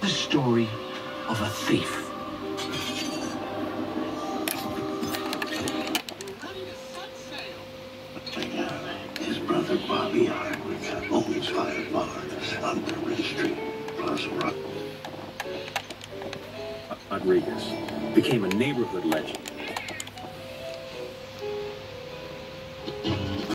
The story of a thief. His brother Bobby Hardwick owns five bars on Berlin Street, plus Rock. Rodriguez became a neighborhood legend